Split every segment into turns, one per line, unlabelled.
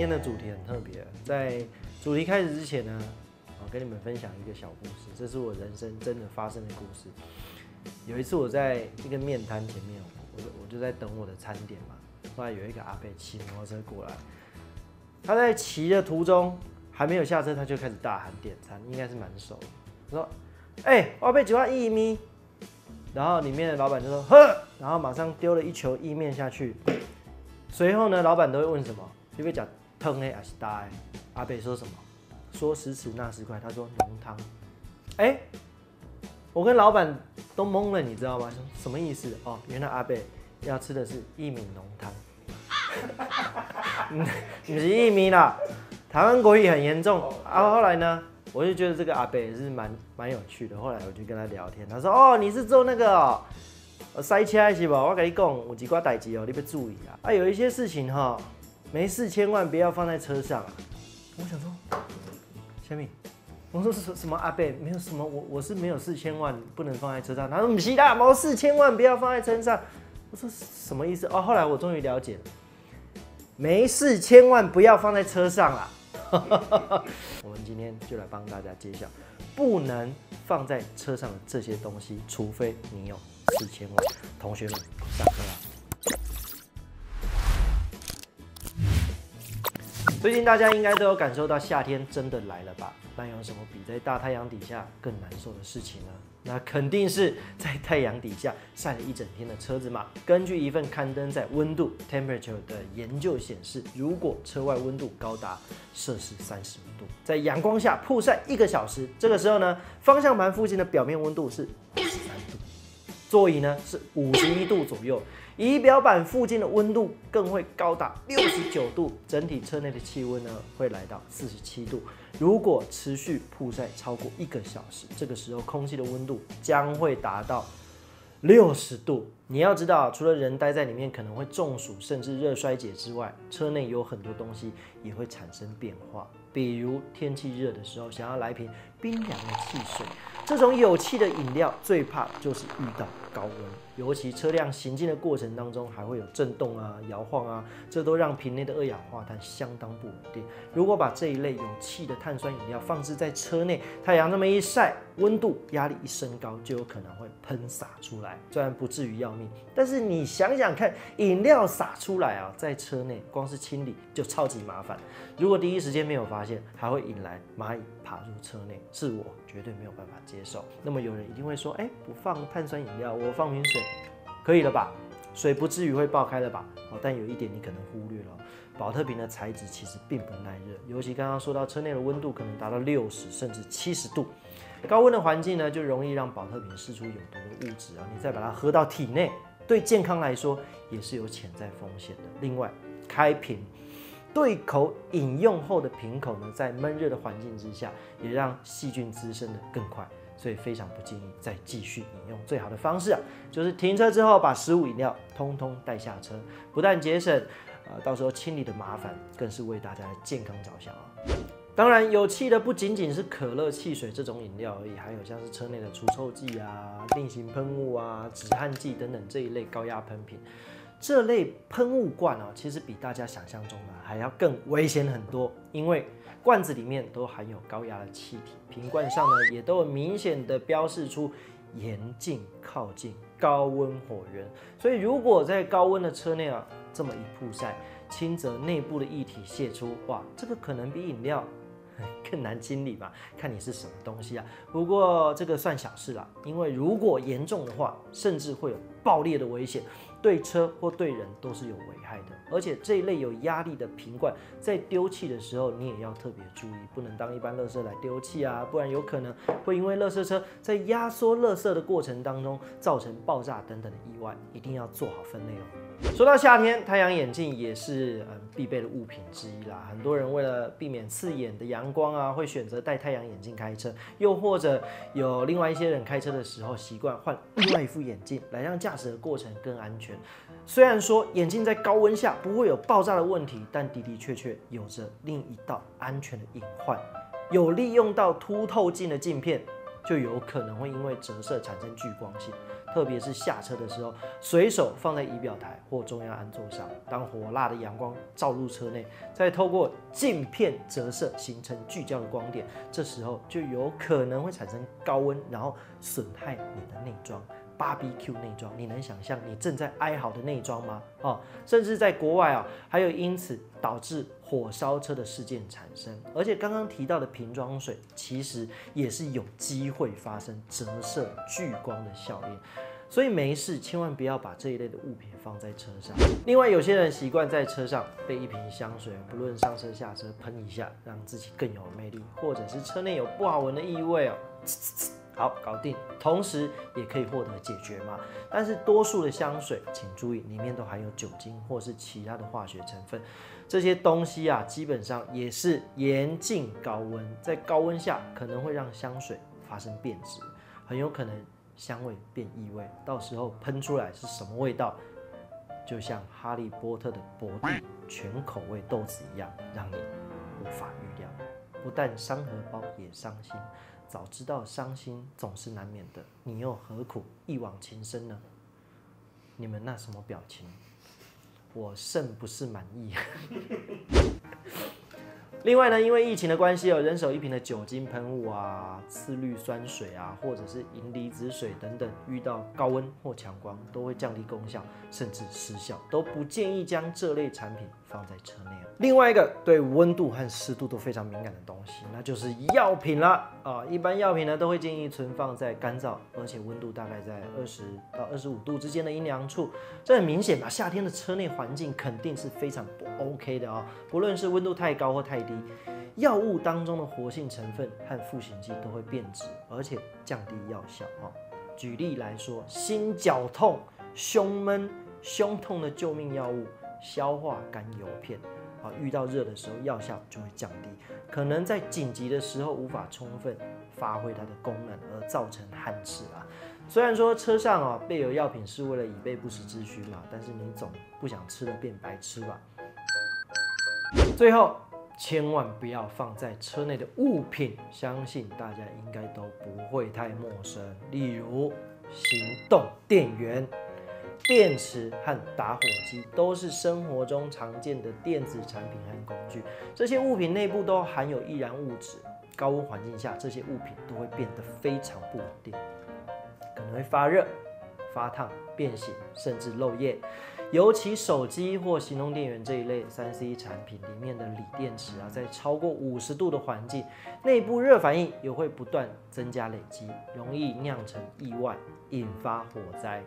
今天的主题很特别，在主题开始之前呢，我跟你们分享一个小故事，这是我人生真的发生的故事。有一次我在一个面摊前面，我我就在等我的餐点嘛，后来有一个阿伯骑摩托车过来，他在骑的途中还没有下车，他就开始大喊点餐，应该是蛮熟的。他说：“哎、我要被几碗意面。”然后里面的老板就说：“呵。”然后马上丢了一球意面下去。随后呢，老板都会问什么？你被讲汤的还是大的？阿北说什么？说十尺那十块，他说浓汤。哎、我跟老板都懵了，你知道吗？什么意思？哦，原来阿北要吃的是薏米浓汤。嗯，不是薏米啦，台湾国语很严重。啊，后来呢，我就觉得这个阿北也是蛮蛮有趣的。后来我就跟他聊天，他说：“哦，你是做那个哦。”呃塞车是吧？我跟你讲，有几挂代志哦，你要注意啊！啊，有一些事情哈、没事千万不要放在车上啊。我想说，小米，我说是什什么阿贝？没有什么，我我是没有四千万不能放在车上。他说不是啦，没事千万不要放在车上。我说什么意思？哦，后来我终于了解了，没事千万不要放在车上啦。我们今天就来帮大家揭晓，不能放在车上的这些东西，除非你有四千万。同学们，上课啦！最近大家应该都有感受到夏天真的来了吧？那有什么比在大太阳底下更难受的事情呢？那肯定是在太阳底下晒了一整天的车子嘛。根据一份刊登在温度 temperature 的研究显示，如果车外温度高达摄氏三十五度，在阳光下曝晒一个小时，这个时候呢，方向盘附近的表面温度是，座椅呢是五十一度左右，仪表板附近的温度更会高达六十九度，整体车内的气温呢会来到四十七度。如果持续曝晒超过一个小时，这个时候空气的温度将会达到六十度。你要知道，除了人待在里面可能会中暑甚至热衰竭之外，车内有很多东西也会产生变化。比如天气热的时候，想要来瓶冰凉的汽水，这种有气的饮料最怕就是遇到高温，尤其车辆行进的过程当中还会有震动啊、摇晃啊，这都让瓶内的二氧化碳相当不稳定。如果把这一类有气的碳酸饮料放置在车内，太阳那么一晒，温度压力一升高，就有可能会喷洒出来。虽然不至于要命，但是你想想看，饮料洒出来啊，在车内光是清理就超级麻烦。如果第一时间没有发现，还会引来蚂蚁爬入车内，是我绝对没有办法接受。那么有人一定会说，哎，不放碳酸饮料，我放瓶水，可以了吧？水不至于会爆开了吧？哦，但有一点你可能忽略了哦，保特瓶的材质其实并不耐热，尤其刚刚说到车内的温度可能达到六十甚至七十度，高温的环境呢，就容易让保特瓶释出有毒的物质啊，你再把它喝到体内，对健康来说也是有潜在风险的。另外，开瓶。对口饮用后的瓶口呢，在闷热的环境之下，也让细菌滋生的更快，所以非常不建议再继续饮用。最好的方式啊，就是停车之后把食物饮料通通带下车，不但节省呃到时候清理的麻烦，更是为大家的健康着想啊。当然，有气的不仅仅是可乐、汽水这种饮料而已，还有像是车内的除臭剂啊、定型喷雾啊、止汗剂等等这一类高压喷瓶。这类喷雾罐啊，其实比大家想象中的还要更危险很多，因为罐子里面都含有高压的气体，瓶罐上呢也都有明显的标示出严禁靠近高温火源。所以如果在高温的车内啊这么一曝晒，轻则内部的液体泄出，哇，这个可能比饮料 更难清理吧？看你是什么东西啊。不过这个算小事啦，因为如果严重的话，甚至会有爆裂的危险。对车或对人都是有危害的，而且这一类有压力的瓶罐，在丢弃的时候，你也要特别注意，不能当一般垃圾来丢弃啊，不然有可能会因为垃圾车在压缩垃圾的过程当中造成爆炸等等的意外，一定要做好分类哦。说到夏天，太阳眼镜也是必备的物品之一啦。很多人为了避免刺眼的阳光啊，会选择戴太阳眼镜开车，又或者有另外一些人开车的时候习惯换另外一副眼镜，来让驾驶的过程更安全。虽然说眼镜在高温下不会有爆炸的问题，但的的确确有着另一道安全的隐患。有利用到凸透镜的镜片，就有可能会因为折射产生聚光性。特别是下车的时候，随手放在仪表台或中央安座上。当火辣的阳光照入车内，再透过镜片折射形成聚焦的光点，这时候就有可能会产生高温，然后损害你的内装。BBQ 内装，你能想象你正在哀嚎的内装吗？哦，甚至在国外啊，还有因此导致火烧车的事件产生。而且刚刚提到的瓶装水，其实也是有机会发生折射聚光的效应。所以没事，千万不要把这一类的物品放在车上。另外，有些人习惯在车上备一瓶香水，不论上车下车喷一下，让自己更有魅力，或者是车内有不好闻的异味哦。好，搞定，同时也可以获得解决嘛。但是多数的香水，请注意里面都含有酒精或是其他的化学成分，这些东西啊，基本上也是严禁高温，在高温下可能会让香水发生变质，很有可能香味变异味，到时候喷出来是什么味道，就像哈利波特的博蒂全口味豆子一样，让你无法预料，不但伤荷包也伤心。早知道伤心总是难免的，你又何苦一往情深呢？你们那什么表情？我甚不是满意。另外呢，因为疫情的关系哦，人手一瓶的酒精喷雾啊、次氯酸水啊，或者是银离子水等等，遇到高温或强光都会降低功效，甚至失效，都不建议将这类产品放在车内。另外一个对温度和湿度都非常敏感的东西，那就是药品了啊。一般药品呢，都会建议存放在干燥而且温度大概在二十到二十五度之间的阴凉处。这很明显嘛，夏天的车内环境肯定是非常不 OK 的哦，不论是温度太高或太低。药物当中的活性成分和赋形剂都会变质，而且降低药效。哈，举例来说，心绞痛、胸闷、胸痛的救命药物消化甘油片，啊，遇到热的时候药效就会降低，可能在紧急的时候无法充分发挥它的功能，而造成汗赤啊。虽然说车上啊备有药品是为了以备不时之需嘛，但是你总不想吃了变白痴吧？最后。千万不要放在车内的物品，相信大家应该都不会太陌生。例如，行动电源、电池和打火机都是生活中常见的电子产品和工具。这些物品内部都含有易燃物质，高温环境下，这些物品都会变得非常不稳定，可能会发热、发烫、变形，甚至漏液。尤其手机或行动电源这一类三 C 产品里面的锂电池啊，在超过五十度的环境，内部热反应也会不断增加累积，容易酿成意外，引发火灾。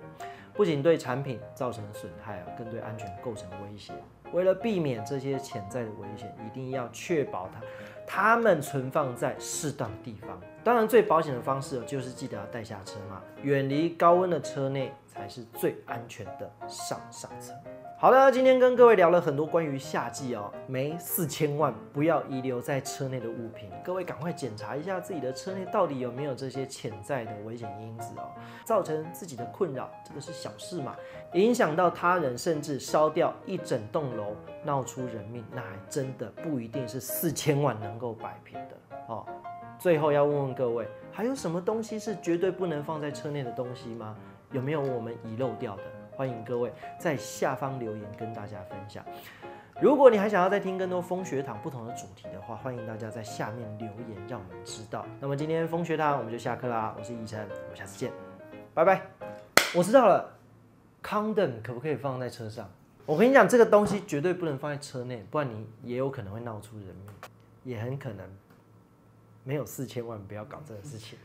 不仅对产品造成损害啊，更对安全构成威胁。为了避免这些潜在的危险，一定要确保它。它们存放在适当的地方，当然最保险的方式就是记得要带下车嘛，远离高温的车内才是最安全的上上策。好的，今天跟各位聊了很多关于夏季哦，没四千万不要遗留在车内的物品，各位赶快检查一下自己的车内到底有没有这些潜在的危险因子哦，造成自己的困扰，这个是小事嘛，影响到他人，甚至烧掉一整栋楼，闹出人命，那还真的不一定是四千万能够摆平的哦。最后要问问各位，还有什么东西是绝对不能放在车内的东西吗？有没有我们遗漏掉的？欢迎各位在下方留言跟大家分享。如果你还想要再听更多风学堂不同的主题的话，欢迎大家在下面留言，让我们知道。那么今天风学堂我们就下课啦，我是以晨，我们下次见，拜拜。我知道了，condom 可不可以放在车上？我跟你讲，这个东西绝对不能放在车内，不然你也有可能会闹出人命，也很可能没有四千万，不要搞这个事情。